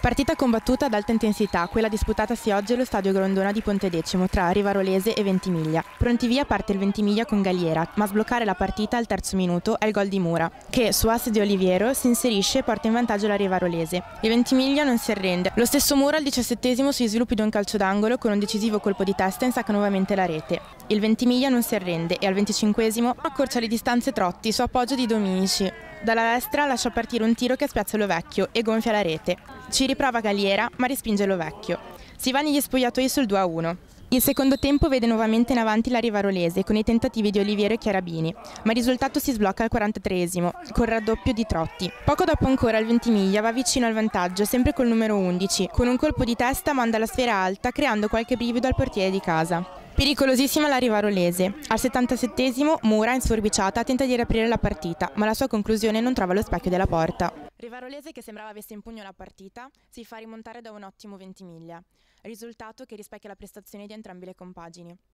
Partita combattuta ad alta intensità, quella disputatasi oggi allo stadio Grondona di Pontedecimo tra Rivarolese e Ventimiglia. Pronti via parte il Ventimiglia con Galliera, ma a sbloccare la partita al terzo minuto è il gol di Mura, che su asse di Oliviero si inserisce e porta in vantaggio la Rivarolese. Il Ventimiglia non si arrende. Lo stesso Mura al diciassettesimo sui sviluppi di un calcio d'angolo con un decisivo colpo di testa insacca nuovamente la rete. Il Ventimiglia non si arrende e al venticinquesimo accorcia le distanze Trotti su appoggio di Dominici. Dalla destra lascia partire un tiro che spiazza Lovecchio e gonfia la rete. Ci riprova Galliera, ma respinge Lovecchio. Si va negli spogliatoi sul 2-1. Il secondo tempo vede nuovamente in avanti la Rivarolese con i tentativi di Oliviero e Chiarabini, ma il risultato si sblocca al 43esimo col raddoppio di Trotti. Poco dopo ancora il Ventimiglia va vicino al vantaggio, sempre col numero 11. Con un colpo di testa manda la sfera alta, creando qualche brivido al portiere di casa. Pericolosissima la Rivarolese. Al 77esimo Mura, insforbiciata, tenta di riaprire la partita, ma la sua conclusione non trova lo specchio della porta. Rivarolese, che sembrava avesse in pugno la partita, si fa rimontare da un ottimo Ventimiglia, risultato che rispecchia la prestazione di entrambe le compagini.